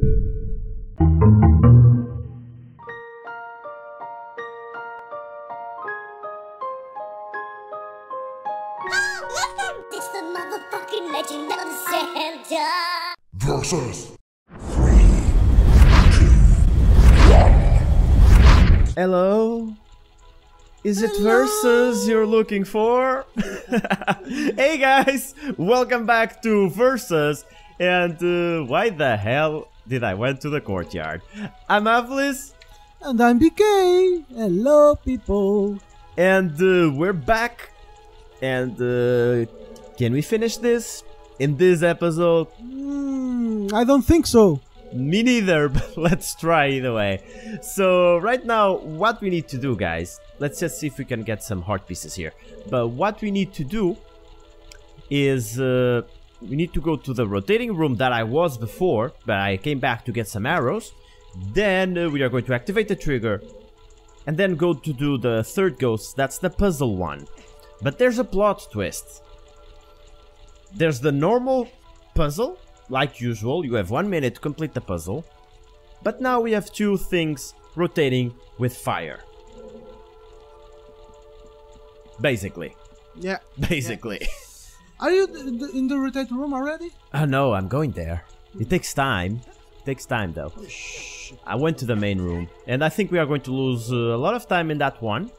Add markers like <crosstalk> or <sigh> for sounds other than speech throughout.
It's the motherfucking legend of versus Hello? Is it Versus you're looking for? <laughs> hey guys, welcome back to Versus. And uh, why the hell did I went to the courtyard? I'm Avlis, And I'm BK. Hello, people. and uh, we're back. And uh, can we finish this in this episode? Hmm, I don't think so. Me neither, <laughs> but let's try either way. So right now, what we need to do, guys, let's just see if we can get some heart pieces here. But what we need to do is uh, we need to go to the rotating room that I was before, but I came back to get some arrows. Then uh, we are going to activate the trigger, and then go to do the third ghost. That's the puzzle one. But there's a plot twist. There's the normal puzzle, like usual, you have one minute to complete the puzzle. But now we have two things rotating with fire. Basically. Yeah. Basically. Are you in the rotate room already? oh no, I'm going there. It takes time. It takes time though. I went to the main room, and I think we are going to lose uh, a lot of time in that one.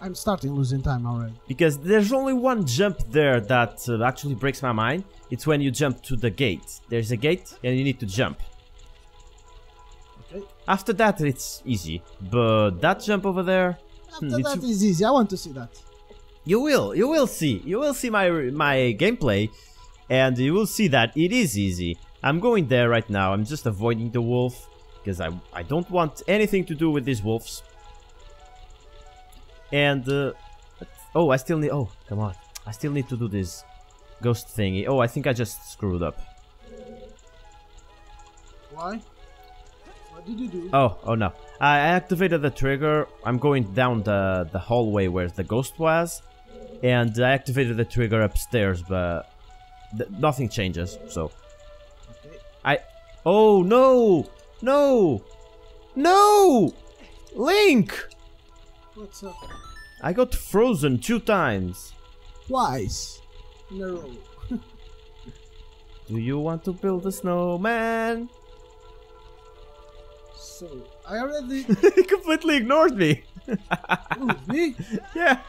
I'm starting losing time already. Because there's only one jump there that uh, actually breaks my mind. It's when you jump to the gate. There's a gate, and you need to jump. Okay. After that, it's easy. But that jump over there, After Hmm, that it's- is easy. I want to see that. You will, you will see, you will see my my gameplay, and you will see that it is easy. I'm going there right now. I'm just avoiding the wolf because I I don't want anything to do with these wolves. And uh, oh, I still need. Oh, come on, I still need to do this ghost thingy. Oh, I think I just screwed up. Why? What did you do? Oh, oh no. I I activated the trigger. I'm going down the, the hallway where the ghost was. And I activated the trigger upstairs, but th- nothing changes, so. Okay. I. Oh no! No! No! Link! What's up? I got frozen two times. Twice in a row. Do you want to build a snowman? So I already. <laughs> he completely ignored me. Ooh, me? <laughs> yeah.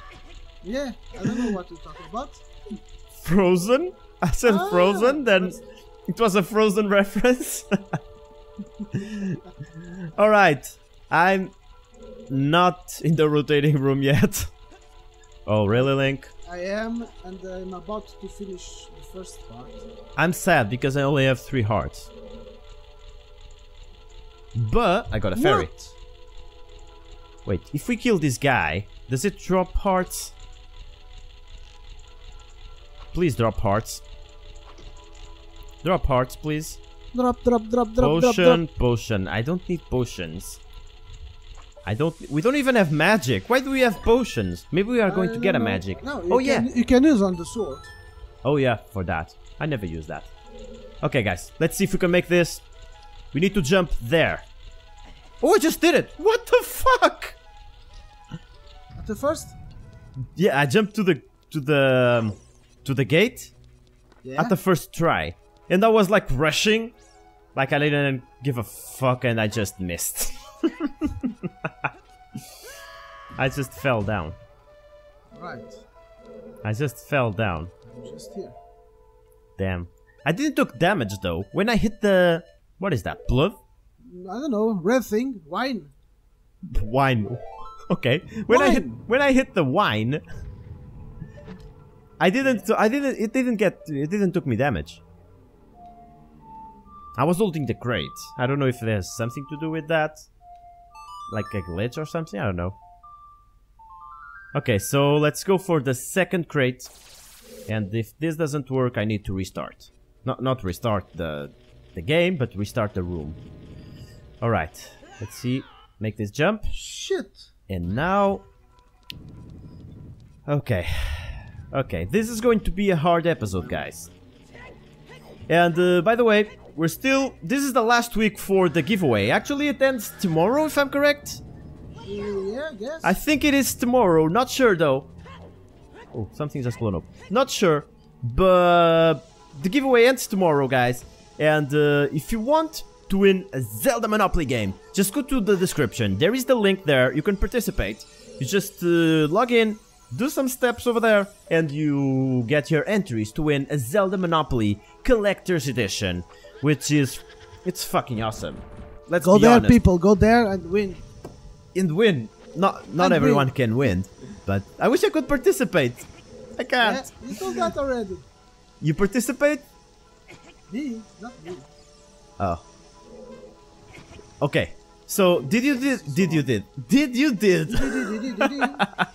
Yeah. I don't know what you're talking about. Frozen? I said Ah, frozen, then it was a frozen reference. <laughs> Alright, I'm not in the rotating room yet. Oh, really, Link? I am, and I'm about to finish the first part. I'm sad because I only have three hearts. But I got a. What? Wait, if we kill this guy, does it drop hearts? Please drop hearts. Drop hearts, please. Drop, drop, drop, drop, drop, potion, drop. potion. I don't need potions. I don't. We don't even have magic. Why do we have potions? Maybe we are going to get a magic. No, oh can, yeah. You can use on the sword. Oh yeah, for that. I never use that. Okay, guys. Let's see if we can make this. We need to jump there. Oh, I just did it. What the fuck? At the first? Yeah, I jumped to the to the um, to the gate Yeah. at the first try, and I was like rushing, like I didn't give a fuck, and I just missed. <laughs> I just fell down. Right. I just fell down. I'm just here. Damn. I didn't took damage though. When I hit the what is that? Blood? I don't know. Red thing. Wine. Wine. <laughs> Okay. When I hit when I hit the wine, I didn't. I didn't. It didn't get. It didn't took me damage. I was holding the crate. I don't know if there's something to do with that, like a glitch or something. I don't know. Okay, so let's go for the second crate, and if this doesn't work, I need to restart. Not not restart the the game, but restart the room. All right. Let's see. Make this jump. Shit. And now... Okay. Okay, this is going to be a hard episode, guys. And uh, by the way, we're still. This is the last week for the giveaway. Actually, it ends tomorrow, if I'm correct. Yeah, I guess. I think it is tomorrow. Not sure though. Oh, something just blown up. Not sure, but the giveaway ends tomorrow, guys. And uh, if you want to win a Zelda Monopoly game, just go to the description. There is the link there. You can participate. You just uh, log in, do some steps over there, and you get your entries to win a Zelda Monopoly Collector's Edition, which is it's fucking awesome. Let's go there, honest people. Go there and win. and win. Not not And everyone win. can win, but I wish I could participate. I can't. you told that already. You participate? Me, not me. Oh. Okay. So did you did did you did did you did? <laughs>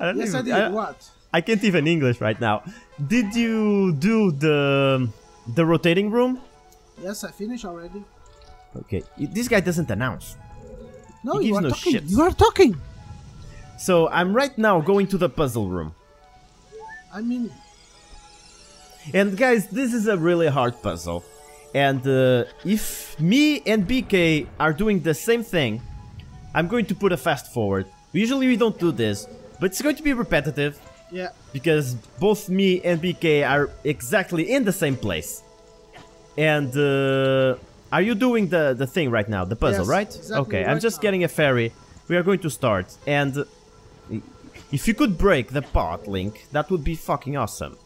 I don't yes, I did. I, what? I can't even English right now. Did you do the the rotating room? Yes, I finished already. Okay. This guy doesn't announce. No, you are no talking. shits. You are talking. So I'm right now going to the puzzle room. I mean, And guys, this is a really hard puzzle. And uh, if me and BK are doing the same thing, I'm going to put a fast forward. Usually we don't do this, but it's going to be repetitive yeah. because both me and BK are exactly in the same place. And uh, are you doing the, the thing right now, the puzzle, Yes, right? exactly okay, I'm just now. getting a fairy. We are going to start. And if you could break the pot, Link, that would be fucking awesome.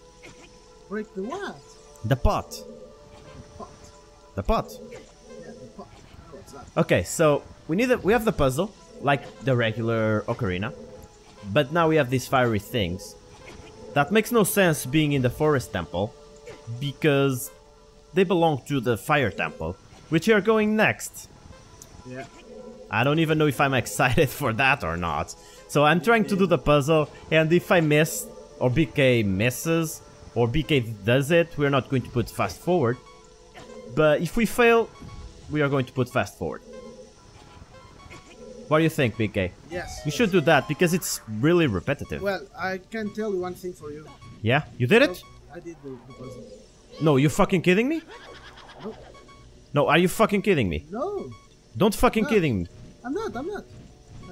Break the what? The pot. Pot. The pot. Yeah, the pot. Oh. Okay, so we need a, we have the puzzle like the regular ocarina, but now we have these fiery things. That makes no sense being in the forest temple because they belong to the fire temple, which we are going next. Yeah. I don't even know if I'm <laughs> excited for that or not. So I'm trying to do the puzzle, and if I miss, or BK misses, or BK does it, we're not going to put fast forward. But if we fail, we are going to put fast forward. What do you think, BK? Yes. We should do that because it's really repetitive. Well, I can tell you one thing for you. yeah? You did it? I did the, the puzzle. No, you fucking kidding me? No. No, are you fucking kidding me? No, Don't fucking No. kidding me. I'm not. I'm not.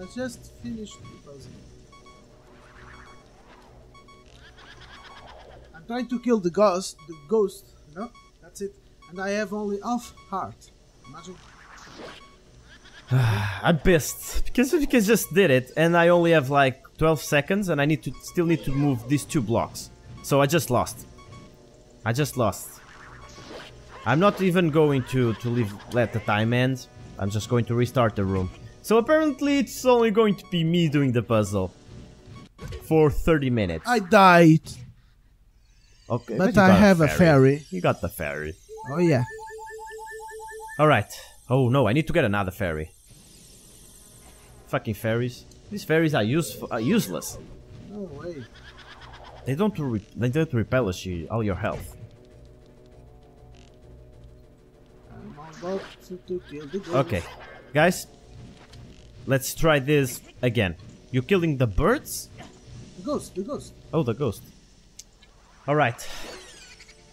I just finished the puzzle. I'm trying to kill the ghost. The ghost. No, that's it. And I have only half heart. Imagine. <sighs> I'm pissed because because just did it and I only have like 12 seconds and I need to still need to move these two blocks. So I just lost. I just lost. I'm not even going to to leave let the time end. I'm just going to restart the room. So apparently it's only going to be me doing the puzzle for 30 minutes. I died, okay, but you I have a fairy. You got the fairy. Oh yeah. All right. Oh no, I need to get another fairy. Fucking fairies. These fairies are, are useless. No way. They don't re they don't replenish you all your health. I'm about to, to kill the. Okay, guys, let's try this again. You're killing the birds? The ghost. The ghost. Oh, the ghost. All right,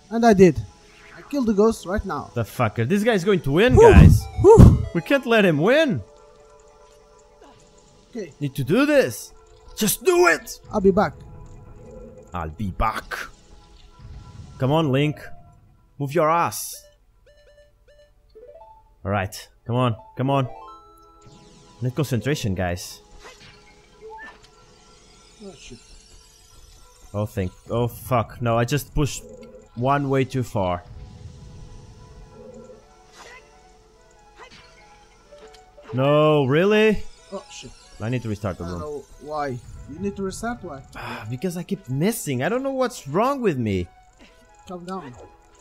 And I did. I killed the ghost right now. the fucker. This guy's going to win, guys. We can't let him win. Okay, Need to do this. Just do it. I'll be back. I'll be back. Come on, Link. Move your ass. Alright, come on, come on. Need concentration, guys. Oh shit. Oh, think. Oh, fuck. No, I just pushed one way too far. No, really? Oh shit. I need to restart the room. why. You need to restart. Why? Ah, because I keep missing. I don't know what's wrong with me. Calm down.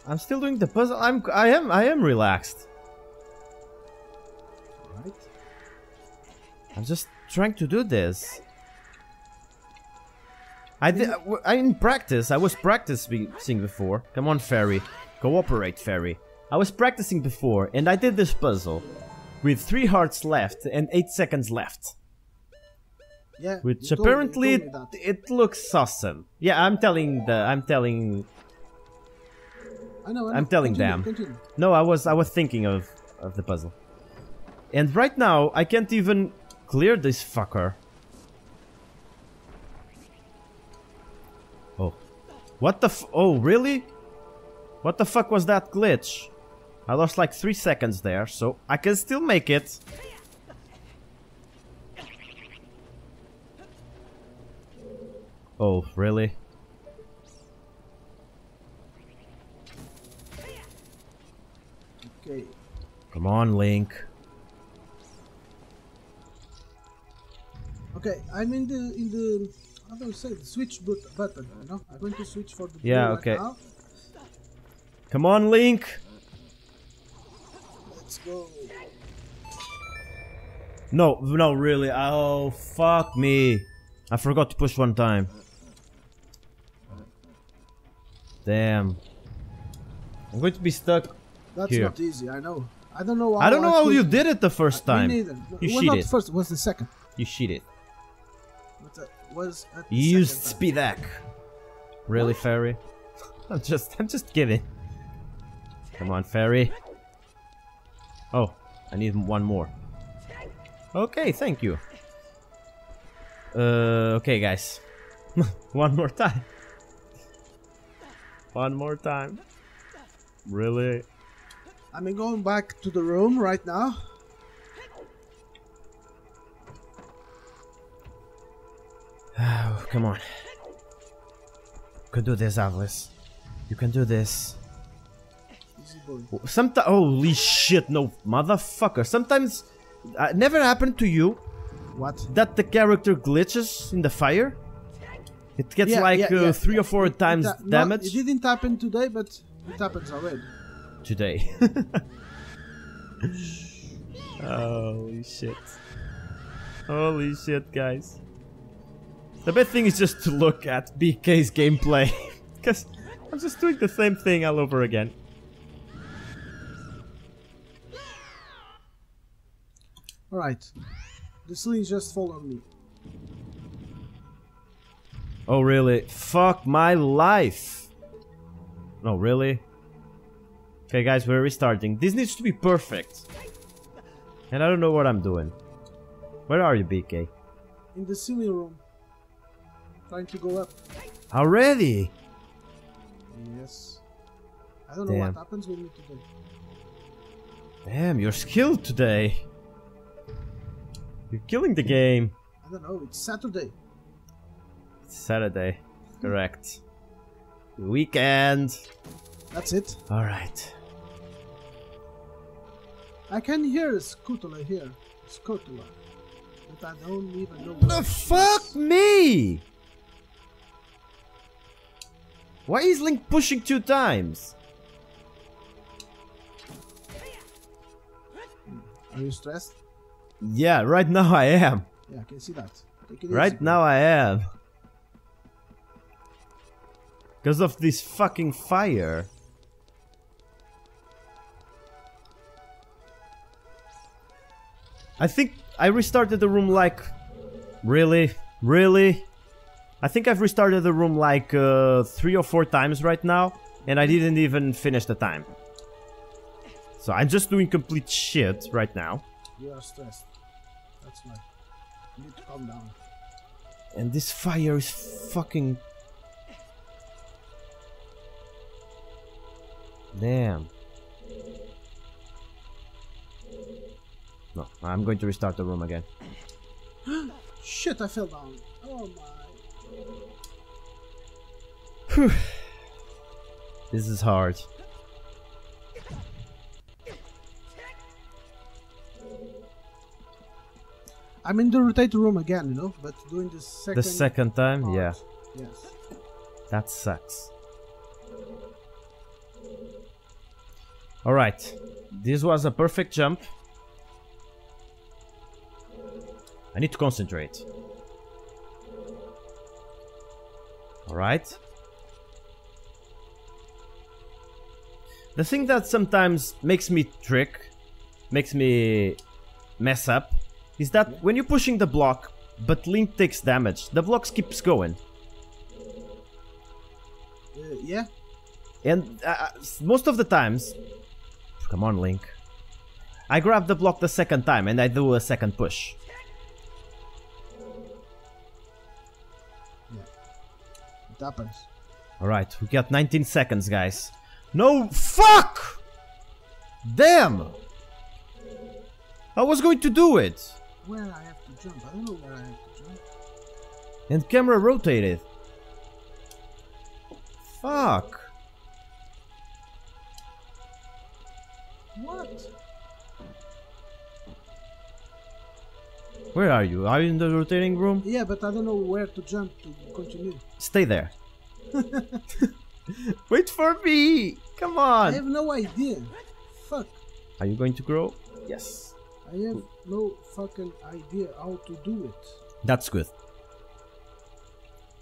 I'm still doing the puzzle. I'm. I am. I am relaxed. Right? I'm just trying to do this. I did. I in practice. I was practicing before. Come on, fairy, cooperate, fairy. I was practicing before, and I did this puzzle with three hearts left and eight seconds left, Yeah. which you told me- you apparently me it, looks awesome. Yeah, I'm telling the. I'm telling. I know. I. I'm telling Continue, them. Continue. No, I was I was thinking of of the puzzle. No, I was I was thinking of Continue. No, I was I was thinking of of the puzzle. And right now I can't even clear this fucker. Oh. What the f- Oh, really? What the fuck was that glitch? I lost like 3 seconds there, so I can still make it. Oh, really? Okay. Come on, Link. Okay. I'm in the in the. How do I say? The switch but button. You know. I'm going to switch for the. Yeah, right okay. now. Come on, Link. Let's go. No, no, really. Oh, fuck me. I forgot to push one time. Damn. I'm going to be stuck. That's Here. not easy. I know. I don't know. How I don't know how could- you did it the first Me time. neither. You it was not cheated. first. Was the second. You cheated. Was You used second time. speed hack. Really, Fairy? <laughs> I'm just, I'm just kidding. Come on, Fairy. Oh, I need one more. Okay, thank you. Uh, okay, guys. <laughs> one more time. One more time. Really? I'm going back to the room right now. <sighs> Oh, come on. You can do this, Avlis. You can do this. Easy. Sometimes, holy shit, no, motherfucker. Sometimes, uh, never happened to you What? that the character glitches in the fire. It gets Yeah, like yeah, uh, yeah. three or four It times no, damage it didn't happen today, but it happens already. today. <laughs> Holy shit. Holy shit, guys. The best thing is just to look at BK's gameplay. <laughs> Because I'm just doing the same thing all over again. Alright. The ceiling just fall on me. Oh, really? Fuck my life. No, really? Okay, guys, we're restarting. This needs to be perfect. And I don't know what I'm doing. Where are you, BK? In the ceiling room. Trying to go up. Already? Yes. I don't know what happens with me today. Damn, you're skilled today. You're killing the game. I don't know, it's Saturday. Saturday. Correct. Weekend. That's it. Alright. I can hear Skulltula here. Skulltula. But I don't even know what The fuck is. me! Why is Link pushing two times? Are you stressed? Yeah, right now I am. Yeah, I can see that. Right easy. now I am. Because of this fucking fire. I think I restarted the room like... Really? Really? I think I've restarted the room like uh, three or four times right now. And I didn't even finish the time. So I'm just doing complete shit right now. You are stressed. That's why. You need to calm down. And this fire is fucking. Damn. No, I'm going to restart the room again. <gasps> Shit, I fell down. Oh my. Whew. This is hard. I'm in the rotator room again, you know, but doing the second. The second time, part. yeah, Yes. that sucks. Alright, this was a perfect jump. I need to concentrate. Alright. The thing that sometimes makes me trick, makes me mess up, is that when you're pushing the block, but Link takes damage, the block keeps going. Uh, yeah. And uh, most of the times, come on, Link. I grab the block the second time and I do a second push. It happens. Alright, we got 19 seconds, guys. No, fuck! Damn! I was going to do it! Where I have to jump? I don't know where I have to jump. And camera rotated. Fuck. What? Where are you? Are you in the rotating room? Yeah, but I don't know where to jump to continue. Stay there. <laughs> Wait for me! Come on! I have no idea. Fuck. Are you going to grow? Yes. I have no fucking idea how to do it. That's good.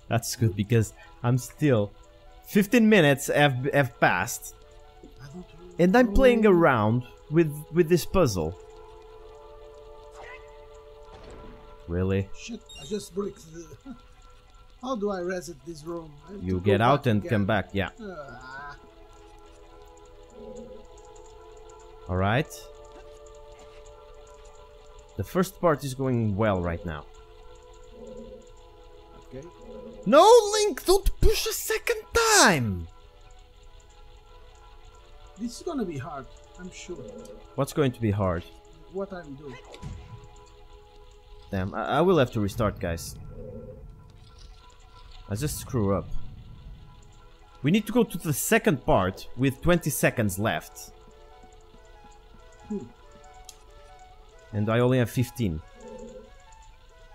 That's good because I'm still 15 minutes have, have passed I don't and I'm playing around with with this puzzle. Really? Shit, I just break the. <laughs> How do I reset this room? You get out and again. come back. Yeah. Ah, All right. The first part is going well right now. okay. No, Link, don't push a second time. This is gonna be hard, I'm sure. What's going to be hard? What I'm doing. Damn, I, I will have to restart, guys. I just screw up. We need to go to the second part with 20 seconds left. Hmm. And I only have 15.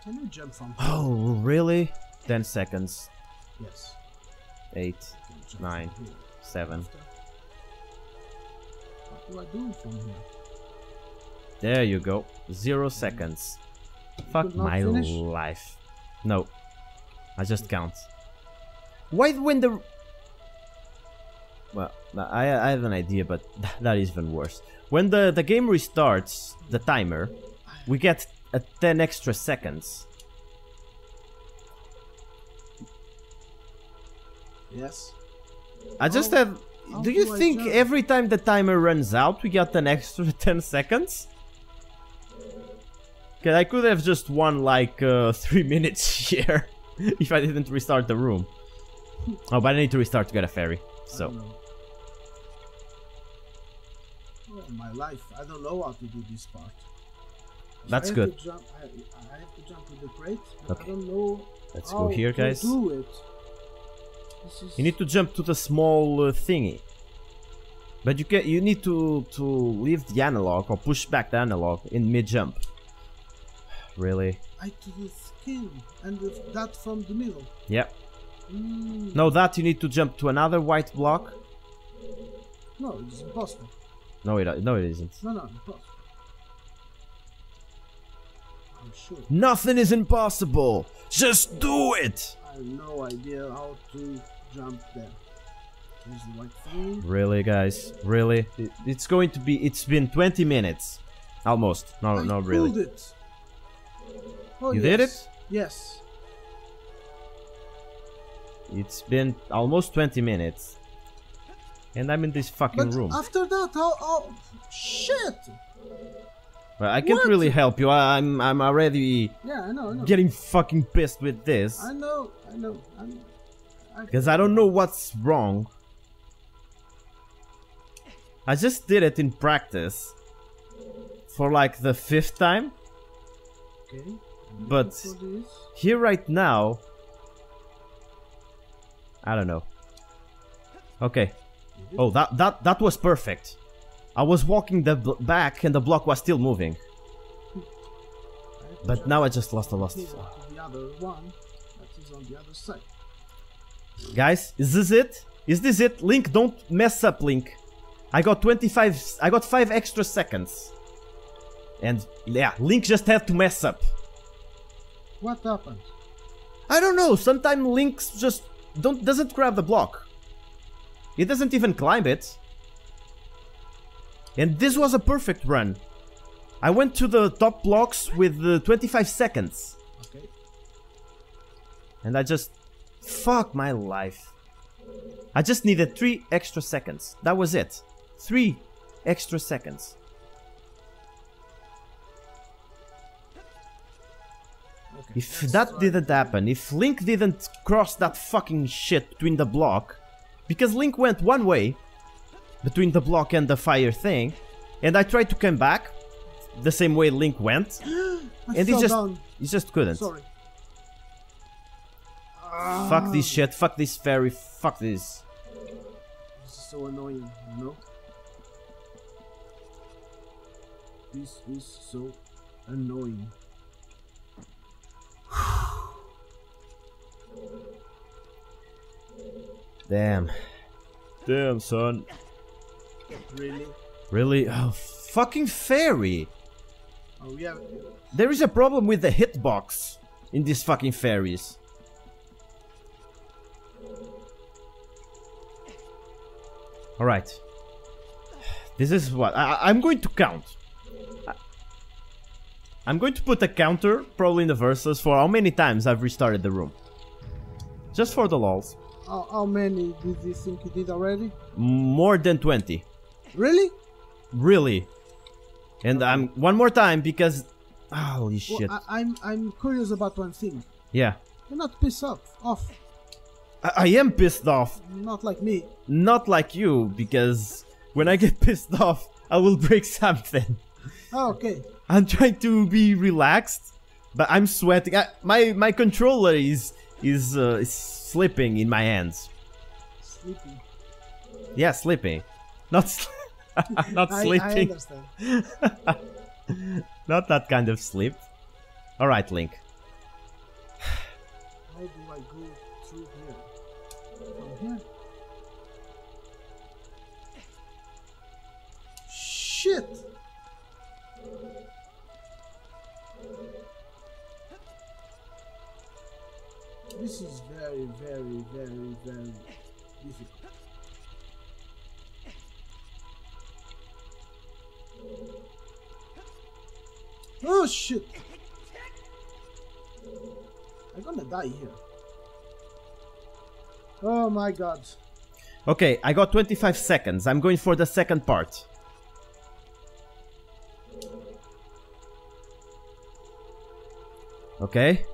Can you jump from? Oh, really? 10 seconds. Yes. 8, Nine. from here. 7. After. What do I do from here? There you go. 0 seconds. Fuck my finish? life. No. I just count. Why when the... Well, I, I have an idea, but <laughs> that is even worse. When the, the game restarts, the timer, we get a 10 extra seconds. Yes. I just How- have... how Do you do think every time the timer runs out, we get an extra <laughs> 10 seconds? Okay, I could have just won like uh, <laughs> 3 minutes <laughs> here if I didn't restart the room. Oh, but I need to restart to get a fairy. So. Oh, my life. I don't know how to do this part. That's I good. Jump, I, I have to jump with the crate. Okay. I don't know let's go here, guys. do it. This is You need to jump to the small uh, thingy. But you can you need to to leave the analog or push back the analog in mid jump. Really? I to the skin and the, that from the middle. Yep. Mm, No, that you need to jump to another white block. no, it's impossible. No, it no it isn't. No, no, impossible. I'm sure. Nothing is impossible. Just do it. I have no idea how to jump there. There's the white thing. Really, guys? Really? It's going to be. It's been 20 minutes, almost. No, I no, really. it. Oh, You yes. did it? Yes. It's been almost 20 minutes, and I'm in this fucking But room. after that, how? how shit! Well, I can't What? really help you. I- I'm I'm already Yeah, I know, I know. getting fucking pissed with this I know, I know. I'm, I, because I don't know what's wrong. I just did it in practice for like the fifth time. Okay. But- looking for this. Here right now, I don't know. Okay. Oh, that that that was perfect. I was walking the bl- back and the block was still moving. I have to But now I just lost a lost. the other one that is on the other side. Guys, is this it? Is this it? Link, don't mess up, Link. I got 25. I got 5 extra seconds. And yeah, Link just had to mess up. What happened? I don't know. Sometimes Link's just don't doesn't grab the block. He doesn't even climb it. And this was a perfect run. I went to the top blocks with uh, 25 seconds. Okay. And I just... Fuck my life. I just needed three extra seconds. That was it. Three extra seconds. Okay, If that didn't happen, if Link didn't cross that fucking shit between the block, because Link went one way between the block and the fire thing, and I tried to come back the same way Link went, <gasps> and he just down. he just couldn't. Sorry. Fuck this shit, fuck this fairy, fuck this. This is so annoying, you know? This is so annoying. Damn. Damn, son. Really? Really? Oh, fucking fairy. Oh yeah. There is a problem with the hitbox in these fucking fairies. Alright. This is what I, I'm going to count. I'm going to put a counter, probably in the Versus, for how many times I've restarted the room. Just for the lols. How, how many did you think you did already? More than 20. Really? Really. And I'm one more time because. Holy Well, shit. I, I'm I'm curious about one thing. yeah. You're not pissed off. Off. I, I am pissed off. Not like me. Not like you, because when I get <laughs> pissed off, I will break <laughs> something. Oh, okay. I'm trying to be relaxed, but I'm sweating. I, my my controller is is, uh, is slipping in my hands. Sleeping. Yeah, slipping. Not sl- <laughs> not I, I sleeping. understand. not that kind of sleep. All right, Link. This is very, very, very, very difficult. Oh shit! I'm gonna die here. Oh my god. Okay, I got 25 seconds. I'm going for the second part. Okay.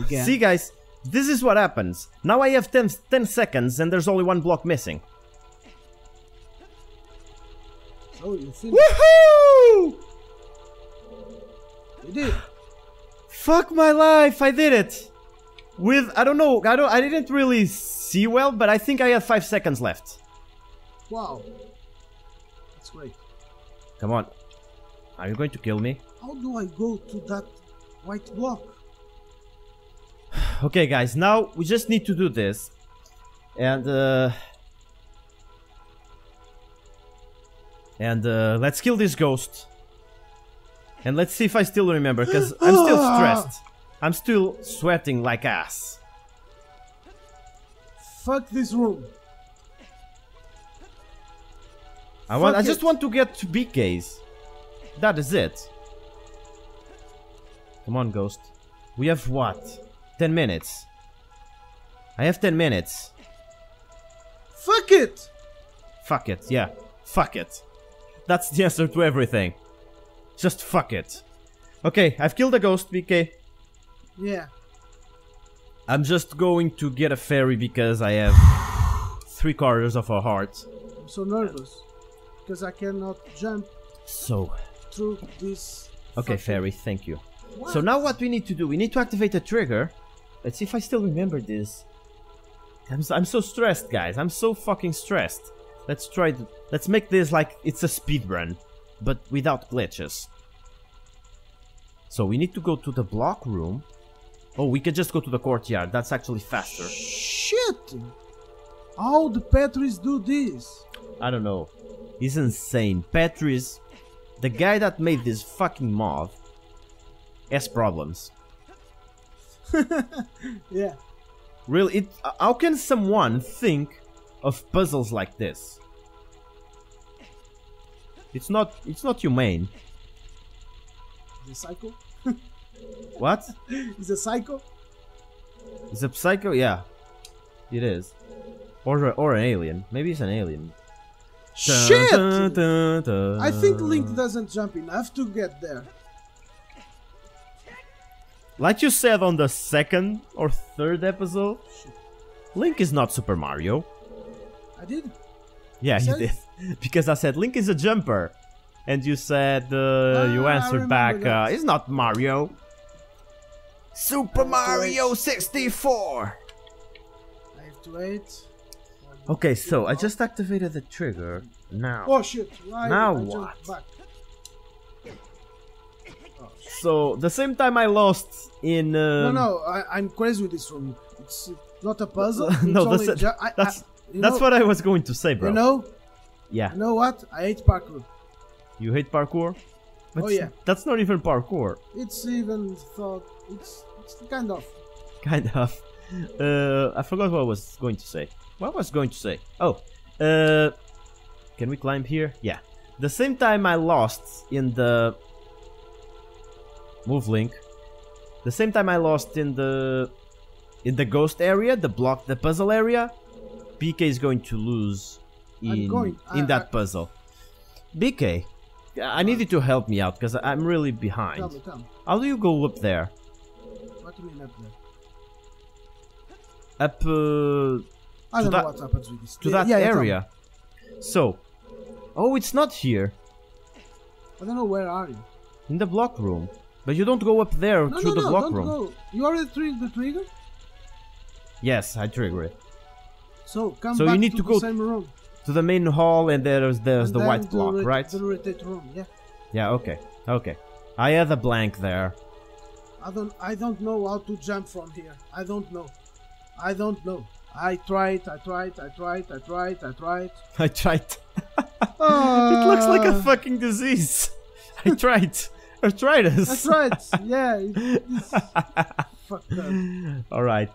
Again. See, guys, this is what happens. Now I have 10, 10 seconds and there's only one block missing. So you finished. Woohoo! You did. Fuck my life, I did it! With, I don't know, I, don't, I didn't really see well, but I think I have 5 seconds left. Wow. That's great. Come on. Are you going to kill me? How do I go to that white block? Okay, guys, now we just need to do this. And, uh... And, uh, let's kill this ghost. And let's see if I still remember, because I'm still <gasps> stressed. I'm still sweating like ass. Fuck this room. I want. I just it. want to get to BK's. That is it. Come on, Ghost. We have what? 10 minutes. I have 10 minutes. Fuck it! Fuck it, yeah. Fuck it. That's the answer to everything. Just fuck it. Okay, I've killed a ghost, BK. Yeah. I'm just going to get a fairy because I have three quarters of a heart. I'm so nervous. Because I cannot jump So, through this. okay, fairy, thank you. What? So now what we need to do, we need to activate the trigger. Let's see if I still remember this. I'm, s- I'm so stressed, guys. I'm so fucking stressed. Let's try. th- let's make this like it's a speed run, but without glitches. So we need to go to the block room. Oh, we can just go to the courtyard. That's actually faster. Shit! How the Petrie's do this? I don't know. He's insane. Petrie's, the guy that made this fucking mod, has problems. <laughs> Yeah. Really, it, how can someone think of puzzles like this? It's not. It's not humane. Is a psycho? <laughs> What? Is a psycho? Is a psycho? Yeah, it is. Or or an alien. Maybe it's an alien. Shit! dun, dun, dun. I think Link doesn't jump enough to get there. Like you said on the second or third episode, Link is not Super Mario. I did. Yeah, you did. <laughs> because I said Link is a jumper. And you said, uh, you Ah, I answered back, uh, it's not Mario. Super Mario 64! I have to wait. Okay, so I just activated the trigger. Now. Oh shit! Why Now what? So, the same time I lost in. No, Um, no, I, I'm crazy with this room. It's not a puzzle. <laughs> It's no, only that's, ju- I, that's, I, that's know, what I was going to say, bro. You know, yeah. you know what? I hate parkour. You hate parkour? But Oh, yeah. That's not even parkour. It's even thought it's it's kind of. Kind of. <laughs> Uh, I forgot what I was going to say. What I was going to say? Oh, uh, can we climb here? Yeah. The same time I lost in the move link. The same time I lost in the in the ghost area, the block, the puzzle area. BK is going to lose in going- in I- that I- puzzle. BK, I need you to help me out because I'm really Tell behind. me, tell me. How do you go up there? What do you mean up there? Up uh, I don't that- know what happens with this. to Yeah, that yeah, area. So, oh, it's not here I don't know where are you. in the block room, but you don't go up there No, through no, the no, block room. go. You already triggered the trigger, Yes, I trigger it so come So you back need to, to the go same room. to the main hall, and there's there's and the white the block, right? The rotate room. Yeah. Yeah, okay, okay. I had a blank there. I don't. I don't know how to jump from here. I don't know. I don't know. I tried. I tried. I tried. I tried. I tried. <laughs> I tried. <laughs> it looks like a Ah, fucking disease. <laughs> I tried. Arthritis. That's right. <laughs> Yeah. It, it's fucked up. All right.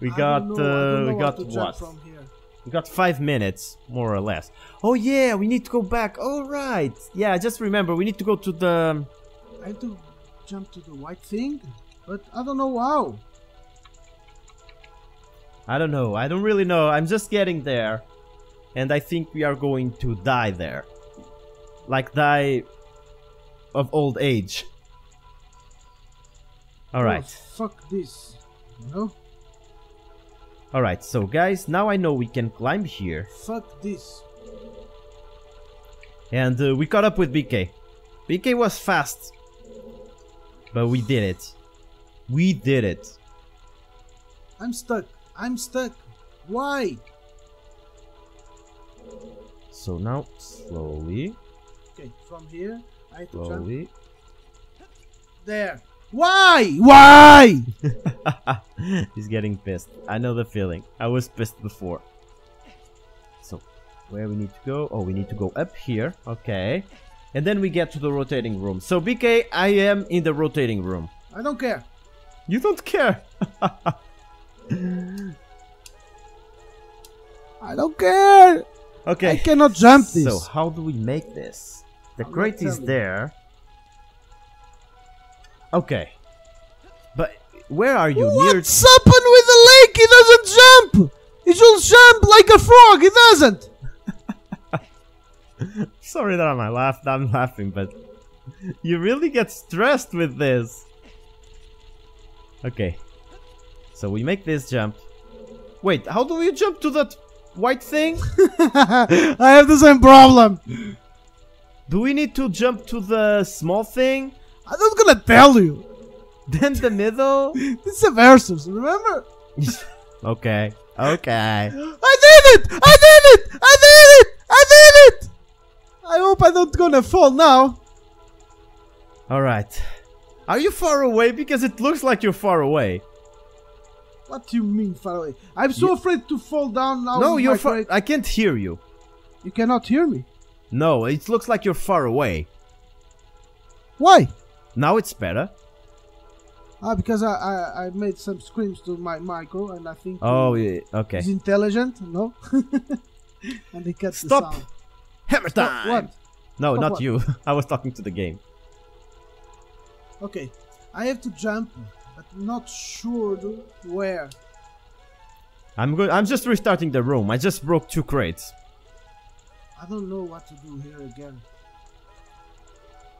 We I got know, uh, we got what? We got five minutes, more or less. Oh yeah, we need to go back. All right. Yeah, just remember we need to go to the. I have to jump to the white thing, but I don't know how. I don't know. I don't really know. I'm just getting there, and I think we are going to die there, like die of old age. All right. Oh, fuck this. Know? All right. So guys, now I know we can climb here, Fuck this. and uh, we caught up with BK. BK was fast, but we did it. We did it. I'm stuck. I'm stuck. Why? So now slowly, Okay, from here, I have to jump slowly. there. Why? Why? <laughs> He's getting pissed. I know the feeling. I was pissed before. So, where we need to go? Oh, we need to go up here. Okay. And then we get to the rotating room. So, BK, I am in the rotating room. I don't care. You don't care. <laughs> I don't care. okay. I cannot jump this. So, how do we make this? The I'm crate is there. Okay. But where are you? Near What's happened with the lake? He doesn't jump. He should jump like a frog. He doesn't. <laughs> Sorry that I'm laugh I'm laughing, but you really get stressed with this. Okay. So we make this jump. Wait, how do we jump to that white thing? <laughs> I have the same problem. <laughs> Do we need to jump to the small thing? I'm not gonna tell you. <laughs> Then the middle? <laughs> This is a versus. Remember? <laughs> okay. Okay. I did it! I did it! I did it! I did it! I hope I don't gonna fall now. Alright. Are you far away? Because it looks like you're far away. What do you mean far away? I'm so afraid to fall down now. no, you're far. I can't hear you. You cannot hear me. No, it looks like you're far away. Why? Now it's better. Ah, because I, I I made some screams to my micro, and I think Oh, yeah, okay. he's intelligent. No. <laughs> and he cuts Stop! the sound. Hammer Stop, time! what? No, Stop not what? you. <laughs> I was talking to the game. Okay, I have to jump, but not sure where. I'm good. I'm just restarting the room. I just broke two crates. I don't know what to do here again.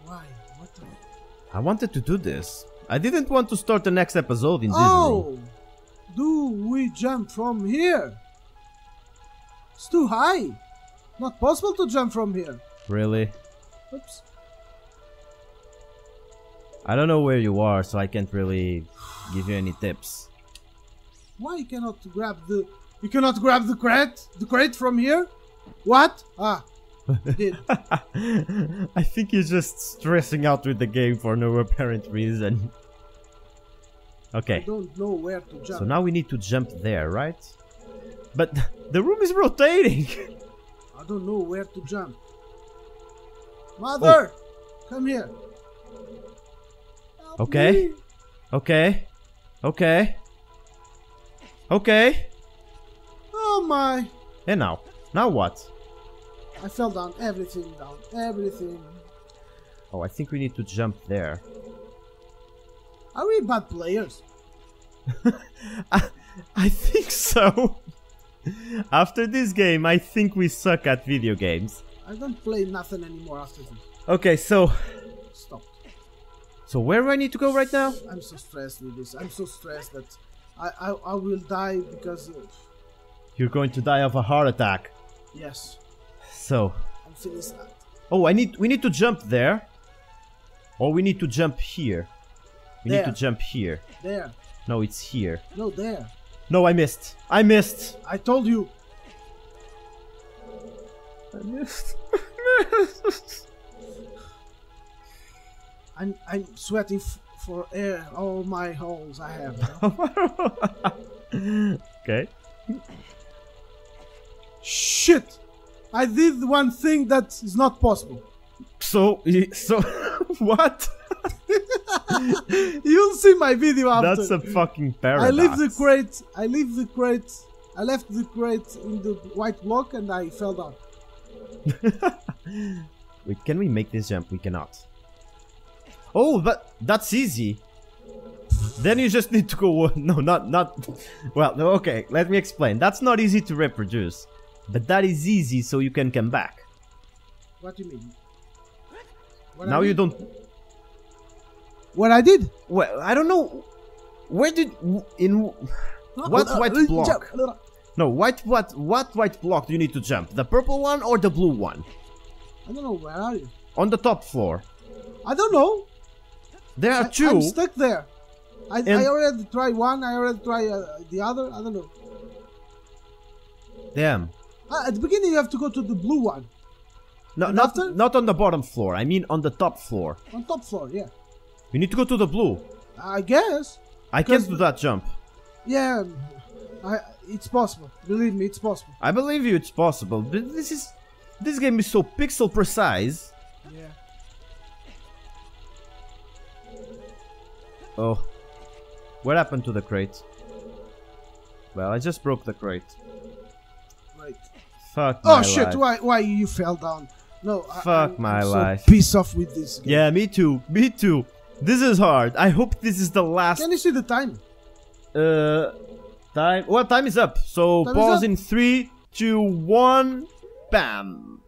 Why? What the... I wanted to do this. I didn't want to start the next episode in this room. Oh! Do we jump from here? It's too high. Not possible to jump from here. Really? Oops. I don't know where you are, so I can't really give you any tips. Why you cannot grab the... You cannot grab the crate? The crate from here? What? Ah. <laughs> I think you're just stressing out with the game for no apparent reason. I Okay, don't know where to jump. so now we need to jump there, right? But <laughs> the room is rotating! I don't know where to jump. Mother! Come here. Help Okay. me. Okay, okay, okay. Oh my. And now? Now what? I fell down. Everything down. Everything. Oh, I think we need to jump there. Are we bad players? <laughs> I, I think so. <laughs> After this game, I think we suck at video games. I don't play nothing anymore after this. Okay, so Stop. so where do I need to go right now? I'm so stressed with this. I'm so stressed that I I, I will die because You're going to die of a heart attack. Yes, So, I'm sad. oh, I need we need to jump there, or we need to jump here. We need to jump here. There. No, it's here. No, there. No, I missed. I missed. I told you. I missed. <laughs> I'm I'm sweating f- for air. All my holes I have. you know? <laughs> okay. Shit! I did one thing that is not possible. So, so <laughs> what? <laughs> You'll see my video after. That's a fucking paradox. I leave the crate. I leave the crate. I left the crate in the white block and I fell down. <laughs> Wait, can we make this jump? We cannot. Oh, but that's easy. Then you just need to go. No, not not. Well, no, okay. Let me explain. That's not easy to reproduce, but that is easy, so you can come back. What do you mean? What I now you don't. What I did? Well, I don't know. Where did in what Uh, white uh, block? No, white what what white block do you need to jump? The purple one or the blue one? I don't know. Where are you? On the top floor. I don't know. There are I, two. I'm stuck there. I, I already tried one. I already tried uh, the other. I don't know. Damn. Uh, at the beginning, you have to go to the blue one No, And not after? not on the bottom floor. I mean on the top floor. on top floor. Yeah, You need to go to the blue. I guess. I can't do that jump. Yeah, I, it's possible. Believe me, it's possible. I believe you it's possible, but this is this game is so pixel precise. Yeah. Oh. What happened to the crate? Well, I just broke the crate. Fuck Oh shit! life. Why? Why you fell down? No. Fuck I'm, my I'm life. So pissed off with this. Game. Yeah, me too. Me too. This is hard. I hope this is the last Can you see the time? uh time. Well, time is up. So Time pause up. in three, two, one, bam.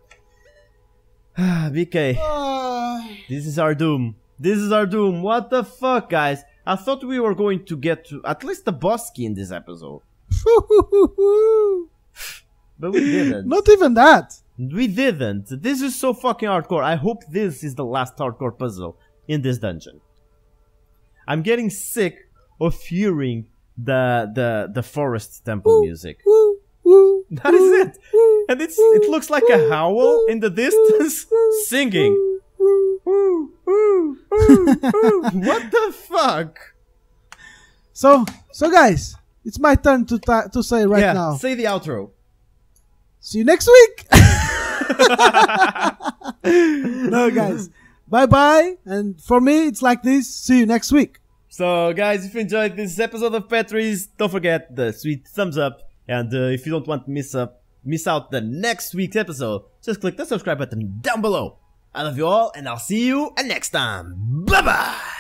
<sighs> BK. Uh, This is our doom. This is our doom. What the fuck, guys? I thought we were going to get to at least the boss key in this episode. <laughs> But we didn't. <laughs> Not even that. We didn't. This is so fucking hardcore. I hope this is the last hardcore puzzle in this dungeon. I'm getting sick of hearing the the the forest temple music. Woo, woo, That is it. And it's it looks like a howl in the distance singing. what the fuck? So, so guys, it's my turn to ta- to say right yeah, now. say the outro. See you next week. <laughs> no, guys. Bye bye. And for me, it's like this. See you next week. So, guys, if you enjoyed this episode of Petries, don't forget the sweet thumbs up. And uh, if you don't want to miss up, miss out the next week's episode, just click the subscribe button down below. I love you all, and I'll see you next time. Bye bye.